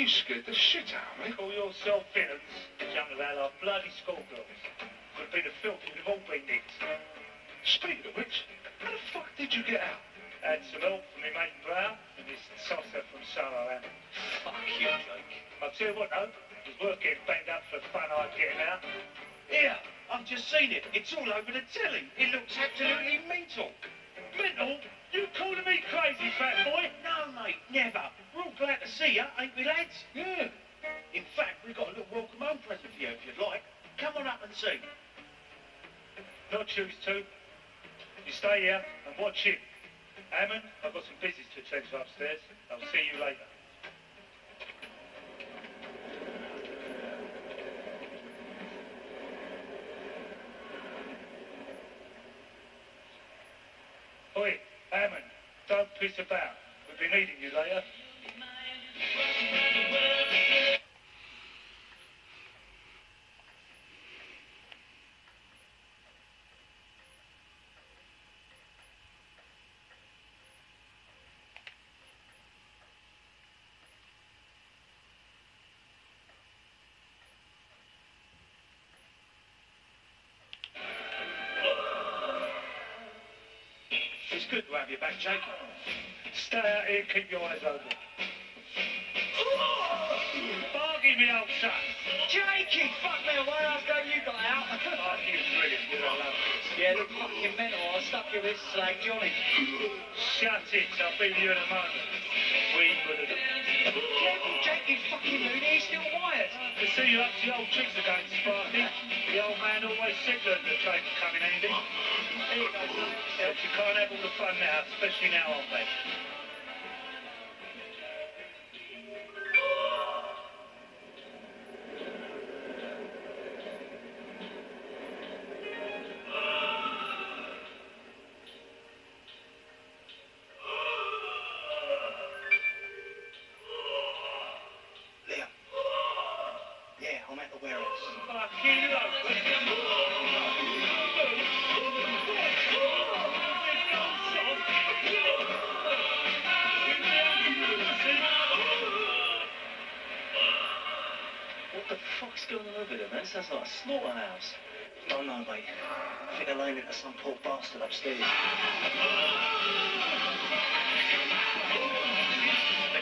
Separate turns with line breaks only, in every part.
you get up? You scared the shit out of me.
Call yourself villains, jumping about like bloody schoolgirls. Could have been a filth, you'd have all been nicked.
Speaking of which, how the fuck did you get out?
Had some help from my mate Brown and this tosser from Ham.
Fuck you, Jake.
I'll tell you what though, it was worth getting banged up for the fun I'd get out.
Here, I've just seen it. It's all over the telly. It looks absolutely mental.
Mental? You calling me crazy, fat boy?
No, mate, never. We're all glad to see you, ain't we, lads?
Yeah.
In fact, we've got a little welcome home present for you, if you'd like. Come on up and see.
Not choose to. You stay here and watch it. Hammond, I've got some business to attend to upstairs. I'll see you later. Oi, Hammond, don't about. We'll be needing you later.
Good to have you back, Jake.
Stay out here, keep your eyes open. Bargain me, old son.
Jakey, fuck me, why else go you got out?
Oh, you're brilliant. Love
yeah, look fucking mental. I stuck your wrist like Johnny.
Shut it. I'll be with you in a moment. We good at it.
Careful, Jake, you fucking loony. He's still wired.
To see you up to your old tricks again, Sparky. The old man always said that the trade to come handy.
Here you go,
you can't have all the fun now, especially now, old man.
On over there, man? Sounds like a slaughterhouse. Oh no, mate. I think they're laying it to some poor bastard upstairs.
Did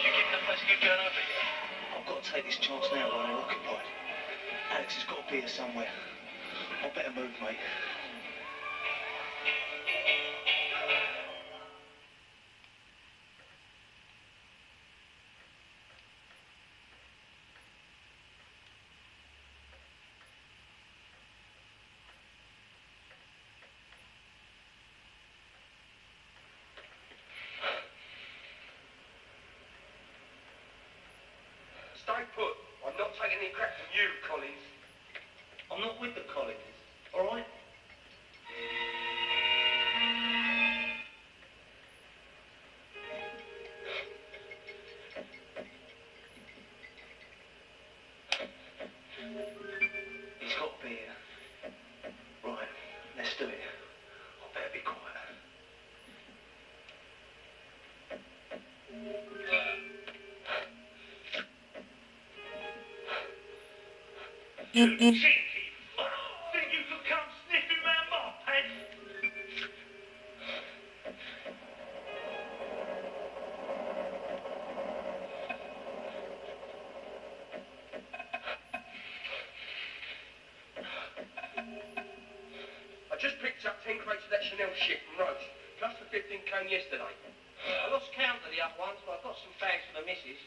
you give the place a good going over here?
I've got to take this chance now while they're occupied. Alex has got to be here somewhere. I better move, mate.
Stay put. I'm not taking any crap from you, Collins.
I'm not with the Collins,
yesterday. I lost count of the other ones, but I've got some bags for the missus.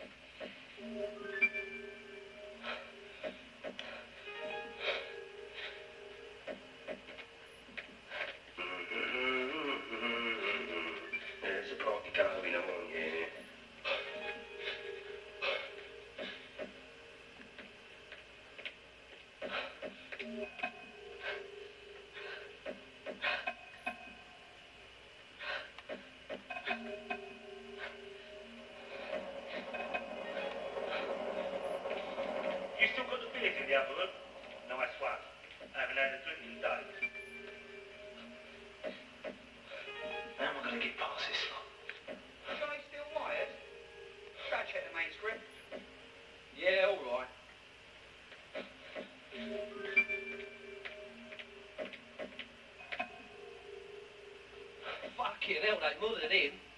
yapılıp namaz var. Evlerde tut
imdat. Now we're going to
get past this lot. Still wired? Check the. Yeah, all right. They him.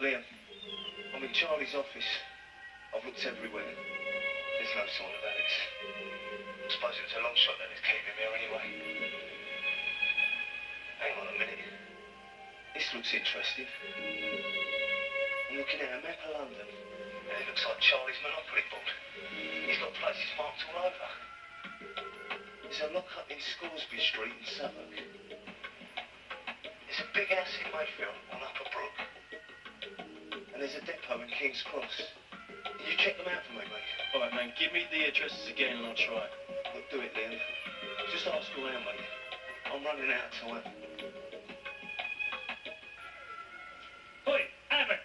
Liam, I'm in Charlie's office. I've looked everywhere. There's no sign of Alex. I suppose it was a long shot that he's keeping here anyway. Hang on a minute. This looks interesting. I'm looking at a map of London, and it looks like Charlie's Monopoly board. He's got places marked all over. There's a lock-up in Scoresby Street in Southwark. There's a big house in Mayfair on Upper Brook. And there's a depot in King's Cross. Can you check them out for me, mate?
All right, man, give me the addresses again and I'll try.
Look, do it, Liam. Just ask around, mate. I'm running out of time.
Oi, Abbott!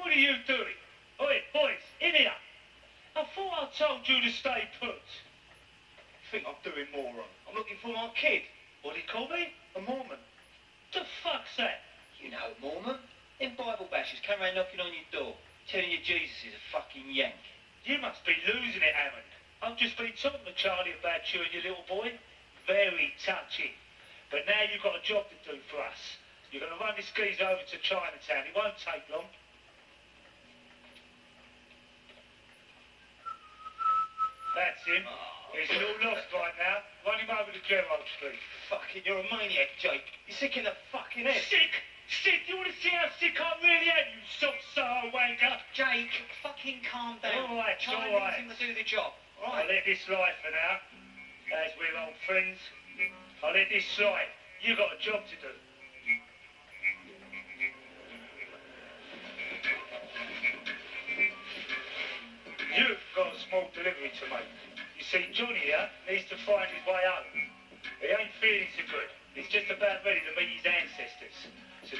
What are you doing? Oi, boys, in here! I thought I told you to stay put.
think I'm doing more wrong. I'm looking for my kid.
What do you call me? A Mormon. The fuck's that?
You know, Mormon. Them Bible bashers come round knocking on your door, telling you Jesus is a fucking yank.
You must be losing it, Hammond. I've just been talking to Charlie about you and your little boy. Very touchy. But now you've got a job to do for us. You're going to run this geezer over to Chinatown. It won't take long. That's him. He's a little lost right now. Run him over to Gerrard Street.
Fucking, you're a maniac, Jake. You're sick in the fucking head.
Sick! Sick! You want to see how sick I really am, you soft-sour wanker?
Jake, fucking calm down.
All right,
Try
all right.
to do the job. All
I'll
right.
let this slide for now. As we're old friends, I'll let this slide. You've got a job to do. You've got a small delivery to make. You see, Johnny here needs to find his way home. He ain't feeling so good.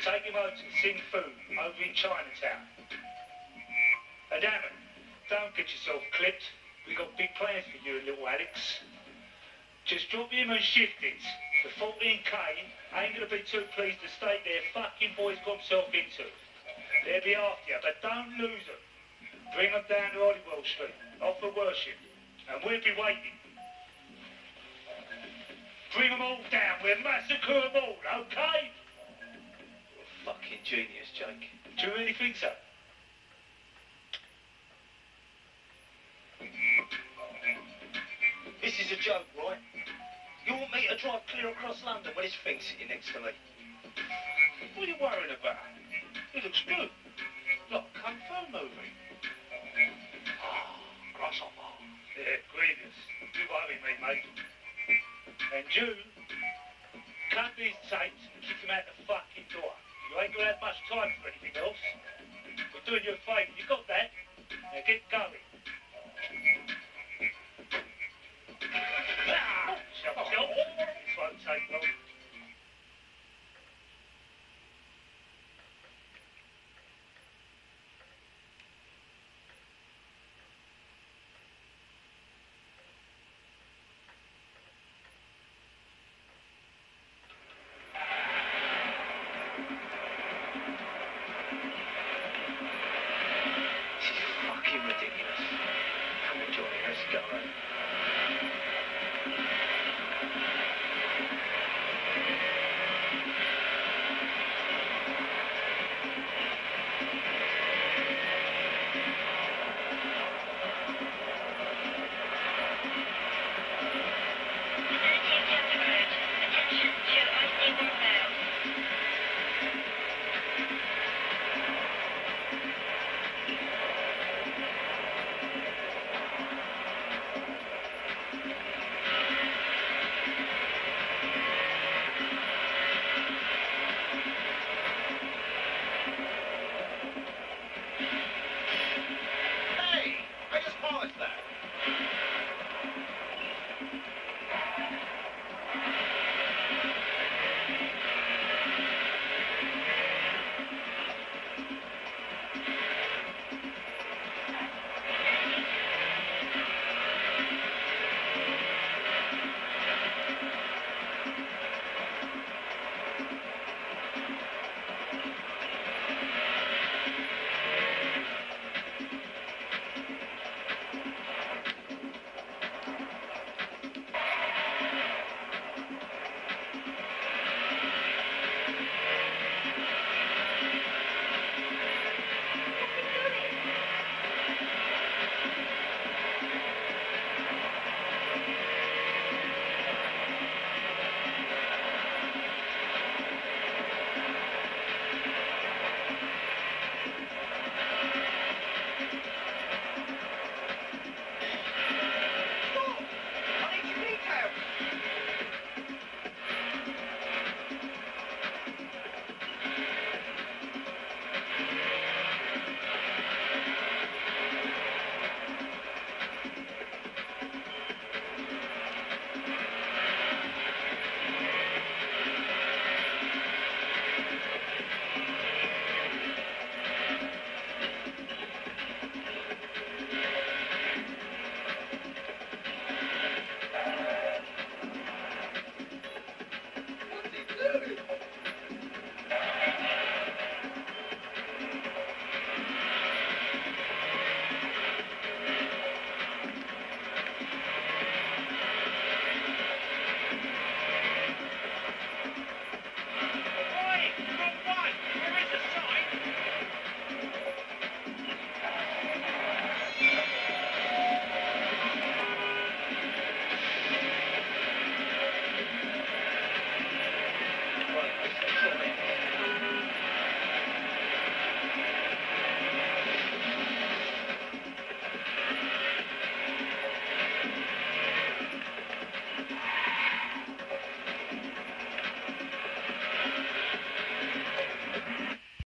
Take him over to Sing Fu over in Chinatown. And don't get yourself clipped. We've got big plans for you and little Alex. Just drop him and shift it. The 14K ain't gonna be too pleased to state their fucking boy's got himself into. They'll be after you, but don't lose them. Bring them down to Hollywell Street, off offer worship, and we'll be waiting. Bring them all down, we'll massacre them all, okay?
Fucking genius, Jake.
Do you really think so?
This is a joke, right? You want me to drive clear across London with this thing sitting next to me?
What are you worrying about? It looks good. Like a kung fu movie.
Ah, grasshopper.
Yeah, grievous. You worry me, mate. And you, cut these tapes and kick him out the. You have much time for anything else. We're doing you a favour. You got that? Now get going.